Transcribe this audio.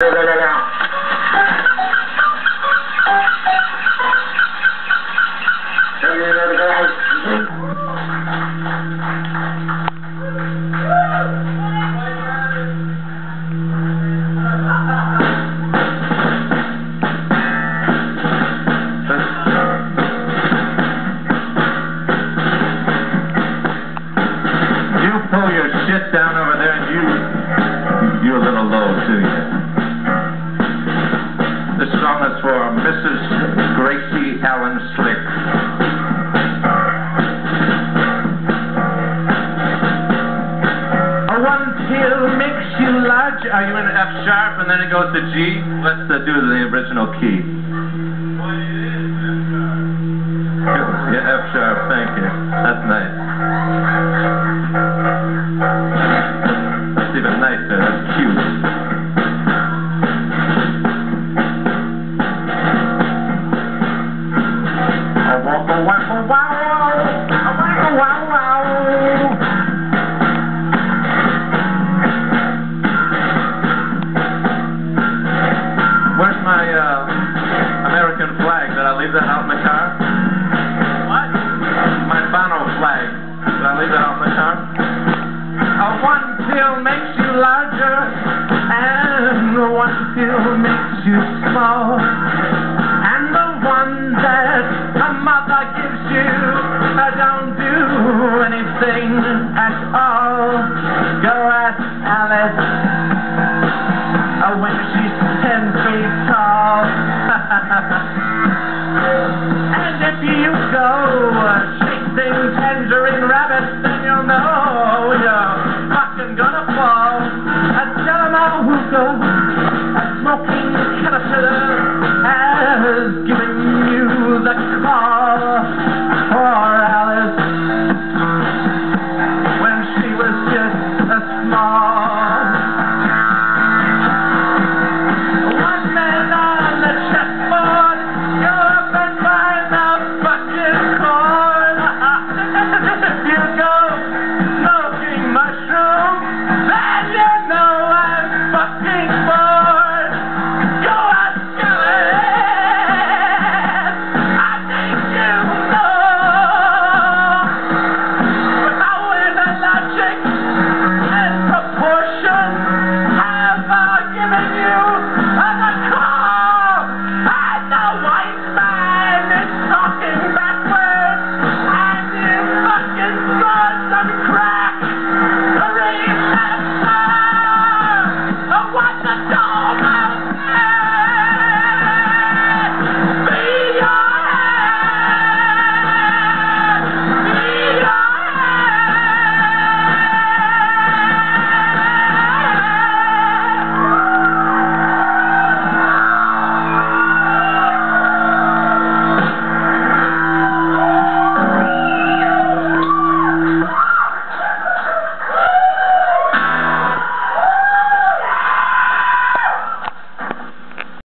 亮亮亮亮。Mrs. Gracie Allen Slick. A one till makes you large. Are you in F sharp and then it goes to G? Let's uh, do the original key. Uh, leave that out in the car? What? My Bono flag. Did I leave that out in the car? A one pill makes you larger, and a one pill makes you small. Danger in rabbits, rabbit, you'll know. I saw.